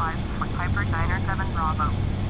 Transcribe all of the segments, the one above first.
for Piper Diner 7 Bravo.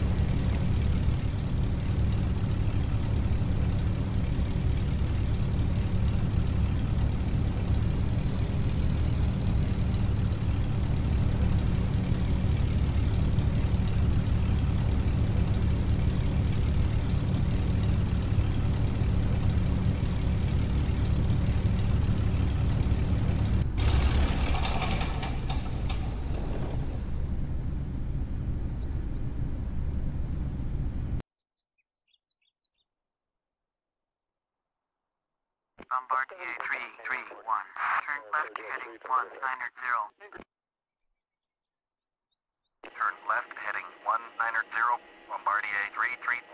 Bombardier 331. Turn left heading 190. Turn left heading 190. Bombardier 331.